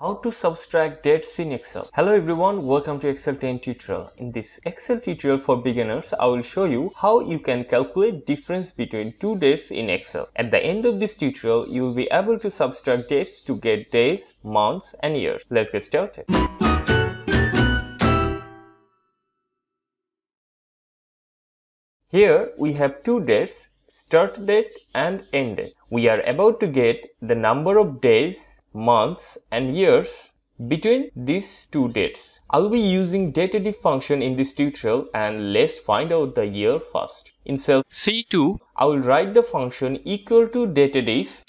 How to subtract dates in Excel. Hello everyone, welcome to Excel 10 tutorial. In this Excel tutorial for beginners, I will show you how you can calculate difference between two dates in Excel. At the end of this tutorial, you will be able to subtract dates to get days, months and years. Let's get started. Here we have two dates, start date and end date. We are about to get the number of days months and years between these two dates. I'll be using dateDif function in this tutorial and let's find out the year first. In cell C2, I will write the function equal to dateDif.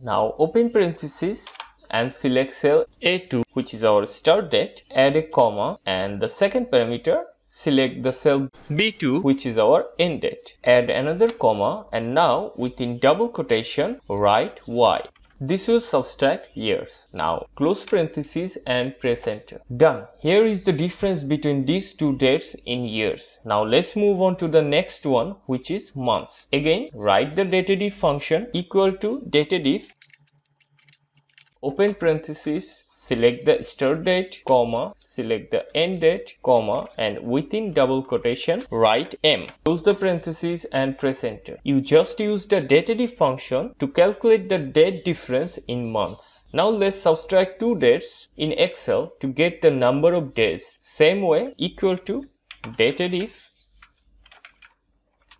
Now open parenthesis and select cell A2 which is our start date, add a comma and the second parameter select the cell B2 which is our end date. Add another comma and now within double quotation write Y. This will subtract years. Now close parenthesis and press enter. Done. Here is the difference between these two dates in years. Now let's move on to the next one which is months. Again write the dateDif function equal to dateDif open parenthesis select the start date comma select the end date comma and within double quotation write m. Close the parenthesis and press enter. You just use the dateDif function to calculate the date difference in months. Now let's subtract two dates in excel to get the number of days. Same way equal to dateDif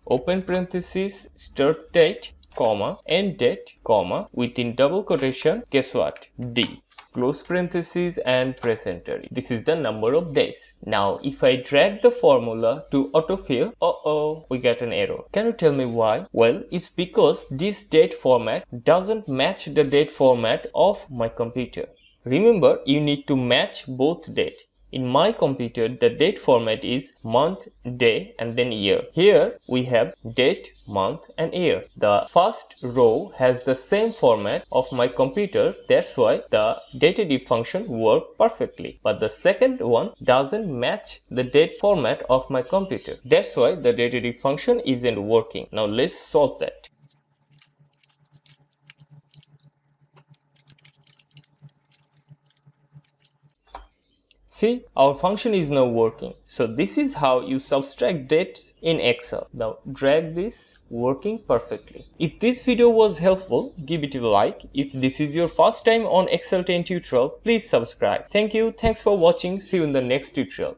open parenthesis start date comma, end date, comma, within double quotation, guess what? D. Close parentheses and press enter. This is the number of days. Now, if I drag the formula to autofill, uh-oh, we get an error. Can you tell me why? Well, it's because this date format doesn't match the date format of my computer. Remember, you need to match both date. In my computer, the date format is month, day, and then year. Here we have date, month, and year. The first row has the same format of my computer. That's why the dateDif function work perfectly. But the second one doesn't match the date format of my computer. That's why the dateDif function isn't working. Now let's solve that. See, our function is now working. So this is how you subtract dates in Excel. Now drag this working perfectly. If this video was helpful, give it a like. If this is your first time on Excel 10 tutorial, please subscribe. Thank you. Thanks for watching. See you in the next tutorial.